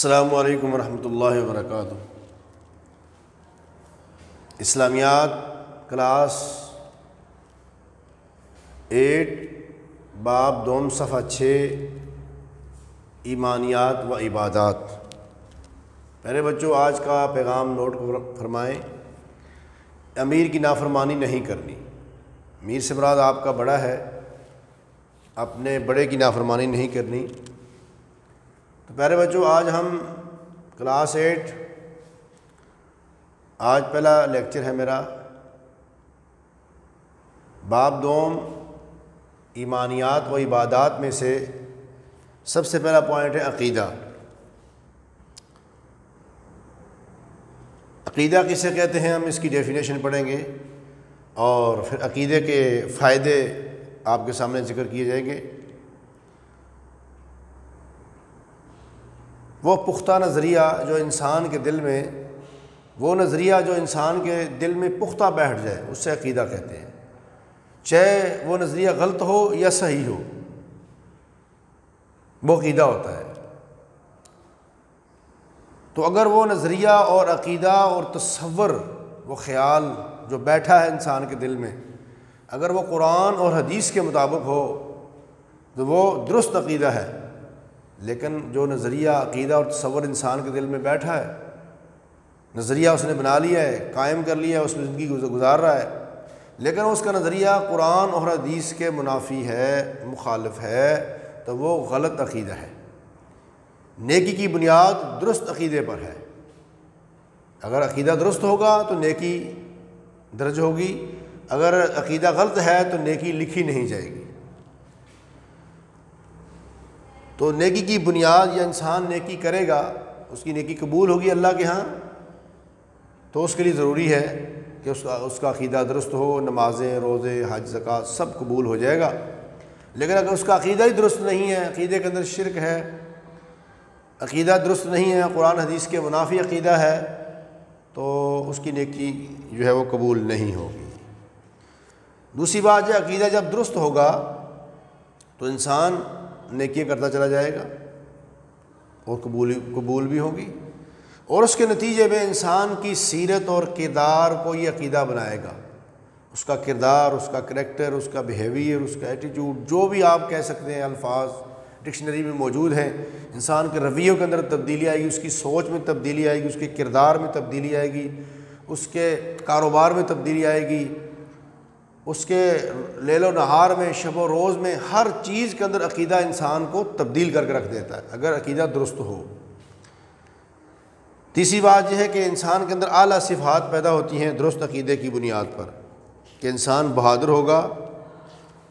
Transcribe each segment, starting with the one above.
अल्लाम वरहमल वरक इस्लामियात class eight बाब दोम सफ़ा छः ईमानियात व इबादात पहले बच्चों आज का पैगाम नोट फरमाएँ अमीर की नाफरमानी नहीं करनी अमीर से आपका बड़ा है अपने बड़े की नाफरमानी नहीं करनी प्यारे बच्चों, आज हम क्लास एट, आज पहला लेक्चर है मेरा बाब दोम, ईमानियात व इबादात में से सबसे पहला पॉइंट है अकीदा। अकीदा किसे कहते हैं, हम इसकी डेफिनेशन पढ़ेंगे और फिर अकीदे के फ़ायदे आपके सामने ज़िक्र किए जाएँगे। वो पुख्ता नज़रिया जो इंसान के दिल में, वो नज़रिया जो इंसान के दिल में पुख्ता बैठ जाए, उससे अकीदा कहते हैं। चाहे वो नज़रिया गलत हो या सही हो, वो अकीदा होता है। तो अगर वो नज़रिया और अकीदा और तस्वर वो ख़्याल जो बैठा है इंसान के दिल में, अगर वो कुरान और हदीस के मुताबिक हो तो वो दुरुस्त अकीदा है। लेकिन जो नज़रिया, अकीदा और तस्वर इंसान के दिल में बैठा है, नज़रिया उसने बना लिया है, कायम कर लिया है, उसमें ज़िंदगी गुजार रहा है, लेकिन उसका नज़रिया कुरान और हदीस के मुनाफी है, मुखालफ है तो वो गलत अकीदा है। नेकी की बुनियाद दुरुस्त अकीदे पर है। अगर अकीदा दुरुस्त होगा तो नेकी दर्ज होगी। अगर अकीदा गलत है तो नेकी लिखी नहीं जाएगी। तो नेकी की बुनियाद या इंसान नेकी करेगा, उसकी नेकी कबूल होगी अल्लाह के यहाँ। तो उसके लिए ज़रूरी है कि उसका उसका अकीदा दुरुस्त हो, नमाज़ें, रोज़े, हज, ज़क़़त सब कबूल हो जाएगा। लेकिन अगर उसका अकीदा ही दुरुस्त नहीं है, अकीदे के अंदर शिरक है, अकीदा दुरुस्त नहीं है, कुरान हदीस के मुनाफी अकीदा है तो उसकी नेकी जो है वो कबूल नहीं होगी। दूसरी बात है, अकीदा जब दुरुस्त होगा तो इंसान नेकी करता चला जाएगा और कबूल कबूल भी होगी। और उसके नतीजे में इंसान की सीरत और किरदार को ये अकीदा बनाएगा। उसका किरदार, उसका करेक्टर, उसका बिहेवियर, उसका एटीट्यूड जो भी आप कह सकते हैं, अल्फाज, डिक्शनरी में मौजूद हैं, इंसान के रवैयों के अंदर तब्दीली आएगी, उसकी सोच में तब्दीली आएगी, उसके किरदार में तब्दीली आएगी, उसके कारोबार में तब्दीली आएगी। उसके लेलो नहार में, शब व रोज़ में, हर चीज़ के अंदर अकीदा इंसान को तब्दील करके रख देता है, अगर अकीदा दुरुस्त हो। तीसरी बात यह है कि इंसान के अंदर आला सिफात पैदा होती हैं दुरुस्त अकीदे की बुनियाद पर, कि इंसान बहादुर होगा,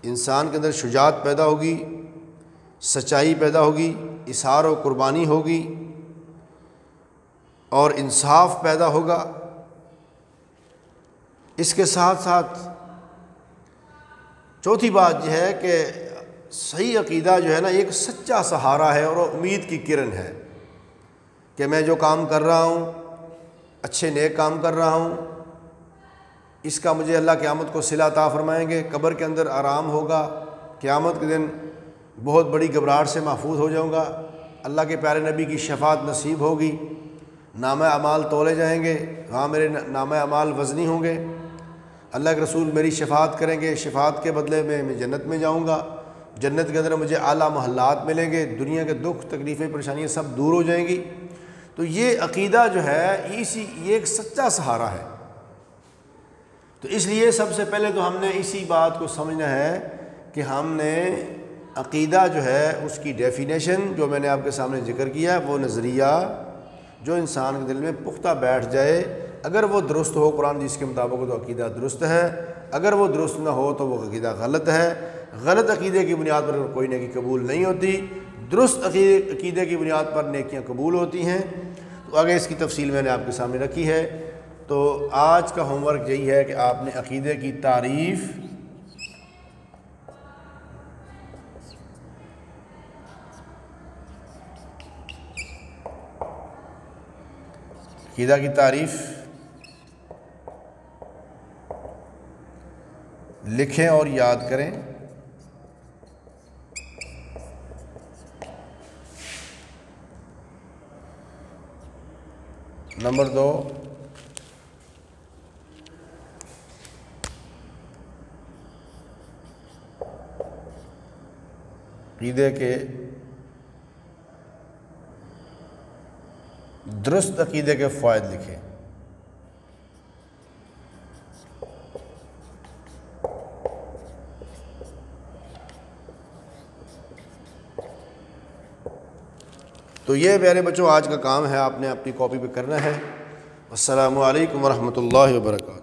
इंसान के अंदर शुजात पैदा होगी, सच्चाई पैदा होगी इशार व कुर्बानी होगी, और इंसाफ पैदा होगा। इसके साथ साथ चौथी बात यह है कि सही अकीदा जो है ना, एक सच्चा सहारा है और उम्मीद की किरण है कि मैं जो काम कर रहा हूँ, अच्छे नेक काम कर रहा हूँ, इसका मुझे अल्लाह क़्यामत को सिला ता फरमाएँगे। कब्र के अंदर आराम होगा, क़्यामत के दिन बहुत बड़ी घबराहट से महफूज हो जाऊँगा। अल्लाह के प्यारे नबी की शफात नसीब होगी। नाम अमाल तोले जाएँगे, वहाँ मेरे नाम अमाल वज़नी होंगे। अल्लाह के रसूल मेरी शफात करेंगे। शफात के बदले में मैं जन्नत में जाऊँगा। जन्नत के अंदर मुझे आला महल्लात मिलेंगे। दुनिया के दुख, तकलीफ़ें, परेशानियाँ सब दूर हो जाएँगी। तो ये अकीदा जो है इसी, ये एक सच्चा सहारा है। तो इसलिए सबसे पहले तो हमने इसी बात को समझना है कि हमने अकीदा जो है, उसकी डेफिनेशन जो मैंने आपके सामने ज़िक्र किया वो नज़रिया जो इंसान के दिल में पुख्ता बैठ जाए अगर वो दुरुस्त हो, कुरान जिसके मुताबिक तो अकीदा दुरुस्त है। अगर वो दुरुस्त ना हो तो वो अकीदा गलत है। गलत अकीदे की बुनियाद पर कोई नेकी कबूल नहीं होती, दुरुस्त अकीदे की बुनियाद पर नेकियाँ कबूल होती हैं। तो आगे इसकी तफसील मैंने आपके सामने रखी है। तो आज का होमवर्क यही है कि आपने अकीदे की तारीफ़ अकीदा की तारीफ़ लिखें और याद करें। नंबर दो। ईदे के दुरुस्त अकीदे के फ़ायद लिखे। तो ये प्यारे बच्चों, आज का काम है आपने अपनी कॉपी पे करना है। असलकम वरहमल वर्का